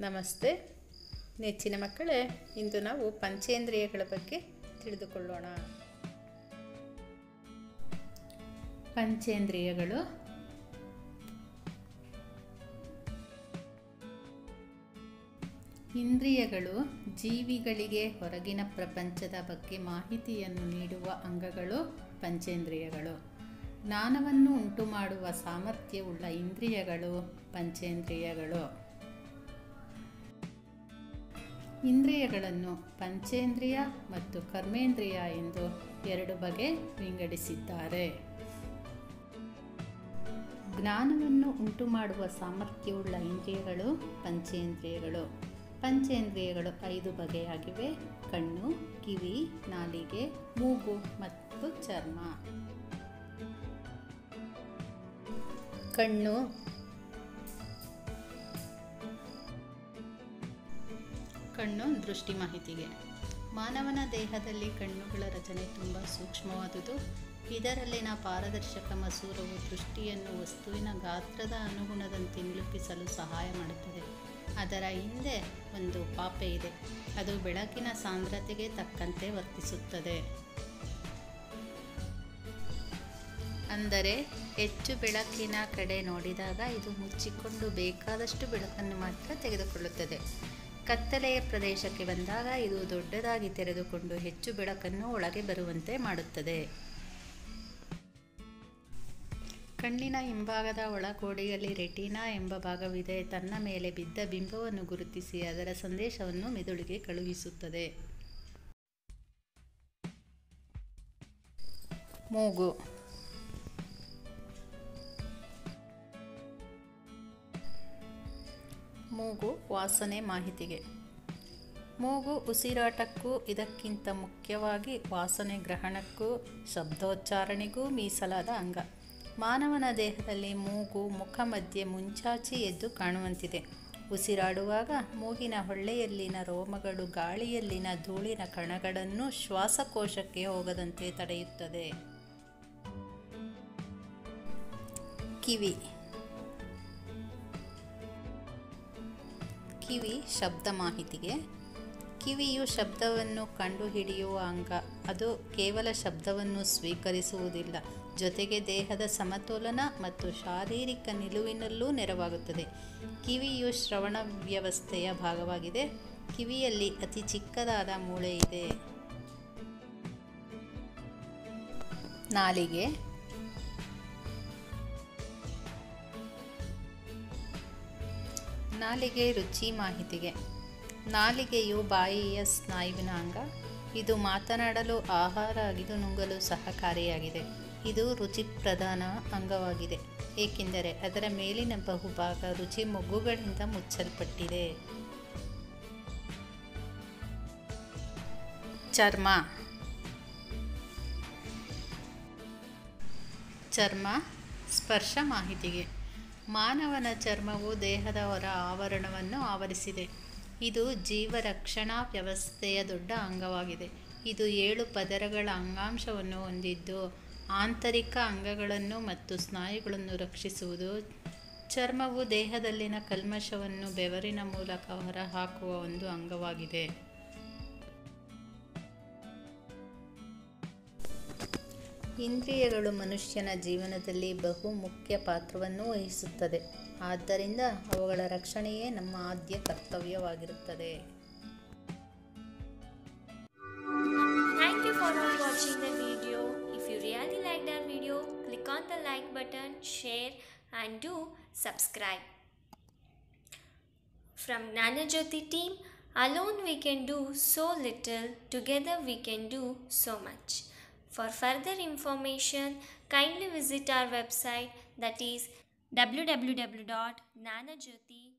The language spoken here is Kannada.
ನಮಸ್ತೆ. ನೆಚ್ಚಿನ ಮಕ್ಕಳೇ, ಇಂದು ನಾವು ಪಂಚೇಂದ್ರಿಯಗಳ ಬಗ್ಗೆ ತಿಳಿದುಕೊಳ್ಳೋಣ. ಪಂಚೇಂದ್ರಿಯಗಳು. ಇಂದ್ರಿಯಗಳು ಜೀವಿಗಳಿಗೆ ಹೊರಗಿನ ಪ್ರಪಂಚದ ಬಗ್ಗೆ ಮಾಹಿತಿಯನ್ನು ನೀಡುವ ಅಂಗಗಳು ಪಂಚೇಂದ್ರಿಯಗಳು. ಜ್ಞಾನವನ್ನು ಉಂಟುಮಾಡುವ ಸಾಮರ್ಥ್ಯವುಳ್ಳ ಇಂದ್ರಿಯಗಳು ಪಂಚೇಂದ್ರಿಯಗಳು. ಇಂದ್ರಿಯಗಳನ್ನು ಪಂಚೇಂದ್ರಿಯ ಮತ್ತು ಕರ್ಮೇಂದ್ರಿಯ ಎಂದು ಎರಡು ಬಗೆ ವಿಂಗಡಿಸಿದ್ದಾರೆ. ಜ್ಞಾನವನ್ನು ಉಂಟುಮಾಡುವ ಸಾಮರ್ಥ್ಯವುಳ್ಳ ಇಂದ್ರಿಯಗಳು ಪಂಚೇಂದ್ರಿಯಗಳು. ಪಂಚೇಂದ್ರಿಯಗಳು ಐದು ಬಗೆಯಾಗಿವೆ. ಕಣ್ಣು, ಕಿವಿ, ನಾಲಿಗೆ, ಮೂಗು ಮತ್ತು ಚರ್ಮ. ಕಣ್ಣು ಕಣ್ಣು ದೃಷ್ಟಿ ಮಾಹಿತಿಗೆ. ಮಾನವನ ದೇಹದಲ್ಲಿ ಕಣ್ಣುಗಳ ರಚನೆ ತುಂಬ ಸೂಕ್ಷ್ಮವಾದುದು. ಇದರಲ್ಲಿನ ಪಾರದರ್ಶಕ ಮಸೂರವು ದೃಷ್ಟಿಯನ್ನು ವಸ್ತುವಿನ ಗಾತ್ರದ ಅನುಗುಣದಂತೆ ನಿಲುಪಿಸಲು ಸಹಾಯ ಮಾಡುತ್ತದೆ. ಅದರ ಹಿಂದೆ ಒಂದು ಪಾಪೆ ಇದೆ. ಅದು ಬೆಳಕಿನ ಸಾಂದ್ರತೆಗೆ ತಕ್ಕಂತೆ ವರ್ತಿಸುತ್ತದೆ. ಅಂದರೆ ಹೆಚ್ಚು ಬೆಳಕಿನ ಕಡೆ ನೋಡಿದಾಗ ಇದು ಮುಚ್ಚಿಕೊಂಡು ಬೇಕಾದಷ್ಟು ಬೆಳಕನ್ನು ಮಾತ್ರ ತೆಗೆದುಕೊಳ್ಳುತ್ತದೆ. ಕತ್ತಲೆಯ ಪ್ರದೇಶಕ್ಕೆ ಬಂದಾಗ ಇದು ದೊಡ್ಡದಾಗಿ ತೆರೆದುಕೊಂಡು ಹೆಚ್ಚು ಬೆಳಕನ್ನು ಒಳಗೆ ಬರುವಂತೆ ಮಾಡುತ್ತದೆ. ಕಣ್ಣಿನ ಹಿಂಭಾಗದ ಒಳಗೋಡೆಯಲ್ಲಿ ರೆಟಿನಾ ಎಂಬ ಭಾಗವಿದೆ. ತನ್ನ ಮೇಲೆ ಬಿದ್ದ ಬಿಂಬವನ್ನು ಗುರುತಿಸಿ ಅದರ ಸಂದೇಶವನ್ನು ಮೆದುಳಿಗೆ ಕಳುಹಿಸುತ್ತದೆ. ಮೂಗು. ಮೂಗು ವಾಸನೆ ಮಾಹಿತಿಗೆ. ಮೂಗು ಉಸಿರಾಟಕ್ಕೂ ಇದಕ್ಕಿಂತ ಮುಖ್ಯವಾಗಿ ವಾಸನೆ ಗ್ರಹಣಕ್ಕೂ, ಶಬ್ದೋಚ್ಚಾರಣೆಗೂ ಮೀಸಲಾದ ಅಂಗ. ಮಾನವನ ದೇಹದಲ್ಲಿ ಮೂಗು ಮುಖ ಮಧ್ಯೆ ಮುಂಚಾಚಿ ಎದ್ದು ಕಾಣುವಂತಿದೆ. ಉಸಿರಾಡುವಾಗ ಮೂಗಿನ ಹೊಳ್ಳೆಯಲ್ಲಿನ ರೋಮಗಳು ಗಾಳಿಯಲ್ಲಿನ ಧೂಳಿನ ಕಣಗಳನ್ನು ಶ್ವಾಸಕೋಶಕ್ಕೆ ಹೋಗದಂತೆ ತಡೆಯುತ್ತದೆ. ಕಿವಿ ಕಿವಿ ಶಬ್ದ ಮಾಹಿತಿಗೆ. ಕಿವಿಯು ಶಬ್ದವನ್ನು ಕಂಡುಹಿಡಿಯುವ ಅಂಗ. ಅದು ಕೇವಲ ಶಬ್ದವನ್ನು ಸ್ವೀಕರಿಸುವುದಿಲ್ಲ. ಜೊತೆಗೆ ದೇಹದ ಸಮತೋಲನ ಮತ್ತು ಶಾರೀರಿಕ ನಿಲುವಿನಲ್ಲೂ ನೆರವಾಗುತ್ತದೆ. ಕಿವಿಯು ಶ್ರವಣ ವ್ಯವಸ್ಥೆಯ ಭಾಗವಾಗಿದೆ. ಕಿವಿಯಲ್ಲಿ ಅತಿ ಚಿಕ್ಕದಾದ ಮೂಳೆ ಇದೆ. ನಾಲಿಗೆ. ನಾಲಿಗೆ ರುಚಿ ಮಾಹಿತಿಗೆ. ನಾಲಿಗೆಯು ಬಾಯಿಯ ಸ್ನಾಯುವಿನ ಅಂಗ ಇದು ಮಾತನಾಡಲು ಆಹಾರ, ಅಗಿದು ನುಂಗಲು ಸಹಕಾರಿಯಾಗಿದೆ. ಇದು ರುಚಿ ಪ್ರಧಾನ ಅಂಗವಾಗಿದೆ. ಏಕೆಂದರೆ ಅದರ ಮೇಲಿನ ಬಹುಭಾಗ ರುಚಿ ಮೊಗ್ಗುಗಳಿಂದ ಮುಚ್ಚಲ್ಪಟ್ಟಿದೆ. ಚರ್ಮ. ಚರ್ಮ ಸ್ಪರ್ಶ ಮಾಹಿತಿಗೆ. ಮಾನವನ ಚರ್ಮವು ದೇಹದ ಹೊರ ಆವರಣವನ್ನು ಆವರಿಸಿದೆ. ಇದು ಜೀವರಕ್ಷಣಾ ವ್ಯವಸ್ಥೆಯ ದೊಡ್ಡ ಅಂಗವಾಗಿದೆ. ಇದು ಏಳು ಪದರಗಳ ಅಂಗಾಂಶವನ್ನು ಹೊಂದಿದ್ದು, ಆಂತರಿಕ ಅಂಗಗಳನ್ನು ಮತ್ತು ಸ್ನಾಯುಗಳನ್ನು ರಕ್ಷಿಸುವುದು, ಚರ್ಮವು ದೇಹದಲ್ಲಿನ ಕಲ್ಮಶವನ್ನು ಬೆವರಿನ ಮೂಲಕ ಹೊರಹಾಕುವ ಒಂದು ಅಂಗವಾಗಿದೆ. ಇಂದ್ರಿಯಗಳು ಮನುಷ್ಯನ ಜೀವನದಲ್ಲಿ ಬಹು ಮುಖ್ಯ ಪಾತ್ರವನ್ನು ವಹಿಸುತ್ತದೆ. ಆದ್ದರಿಂದ ಅವುಗಳ ರಕ್ಷಣೆಯೇ ನಮ್ಮ ಆದ್ಯ ಕರ್ತವ್ಯವಾಗಿರುತ್ತದೆ. Thank you for watching this video if you really like that video the like button share do from Jnanajyothi team alone we can do so little together we can do so much For further information, kindly visit our website that is www.nanajyoti.com.